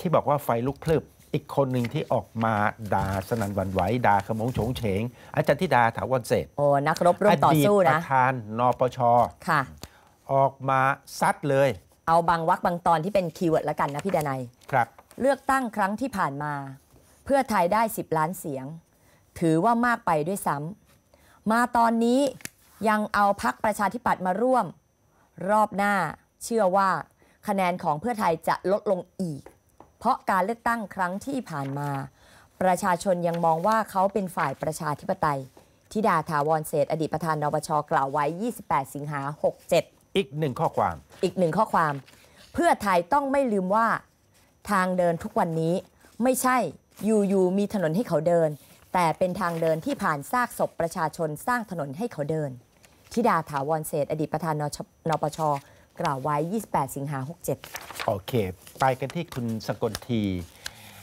ที่บอกว่าไฟลุกพรึบอีกคนหนึ่งที่ออกมาด่าสนั่นหวั่นไหวด่าโขมงโฉงเฉง อาจารย์ธิดาถาวรเศรษฐ์โอ้นักรบร่วมต่อสู้ปนะระธานนปชค่ะ ออกมาซัดเลย เอาบางวักบางตอนที่เป็น keyword แล้วกันนะพี่ดนัยครับ เลือกตั้งครั้งที่ผ่านมา เพื่อไทยได้ 10 ล้านเสียง ถือว่ามากไปด้วยซ้ำมาตอนนี้ยังเอาพรรคประชาธิปัตย์มาร่วม รอบหน้าเชื่อว่าคะแนนของเพื่อไทยจะลดลงอีก เพราะการเลือกตั้งครั้งที่ผ่านมา ประชาชนยังมองว่าเขาเป็นฝ่ายประชาธิปไตยทิดาถาวรเศรษฐ์อดีตประธานนปชกล่าวไว้ 28 สิงหา 67 อีกหนึ่งข้อความ อีกหนึ่งข้อความ เพื่อไทยต้องไม่ลืมว่า ทางเดินทุกวันนี้ ไม่ใช่อยู่ๆมีถนนให้เขาเดิน แต่เป็นทางเดินที่ผ่านซากศพประชาชนสร้างถนนให้เขาเดินทิดาถาวรเศรษฐ์อดีตประธานนชนปช กล่าวไว้ 28 สิงหา 67 โอเค ไปกันที่คุณสกลที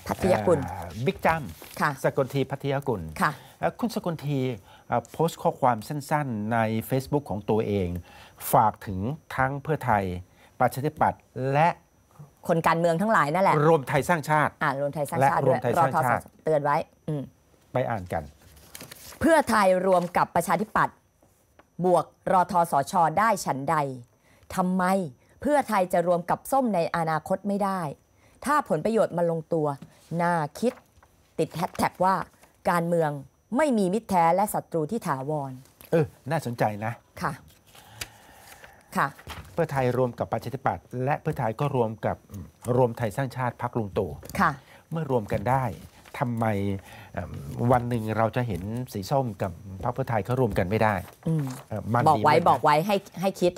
พัทยกุลเอ่อบิ๊กจัมค่ะสกลทีพัทยกุลค่ะเอ่อคุณสกลทีเอ่อโพสต์ข้อความสั้นๆ ใน Facebook ของตัวเอง ฝากถึงทั้งเพื่อไทยประชาธิปัตย์และคนการเมืองทั้งหลายนั่นแหละ รวมไทยสร้างชาติอ่ารวมไทยสร้างและชาติรด้ววมยไทยสร้างชาติทเตือนไว้อืมไปอ่านกัน เพื่อไทยรวมกับประชาธิปัตย์บวกรอทอสชได้ฉันใด ทำไมเพื่อไทยจะรวมกับส้มในอนาคตไม่ได้ ถ้าผลประโยชน์มาลงตัว น่าคิด ติดแฮชแท็กว่า การเมืองไม่มีมิตรแท้และศัตรูที่ถาวร เออ น่าสนใจนะ ค่ะ ค่ะ เพื่อไทยรวมกับประชาธิปัตย์และเพื่อไทยก็รวมกับอืมรวมไทยสร้างชาติพักลุงตู่ ค่ะ เมื่อรวมกันได้ทำไมเอิ่มวันหนึ่งเราจะเห็นสีส้มกับพรรคเพื่อไทยเขารวมกันไม่ได้อืมเอ่อมันบอกดีไว้เหมืนนบอกไว้ให้ให้คิด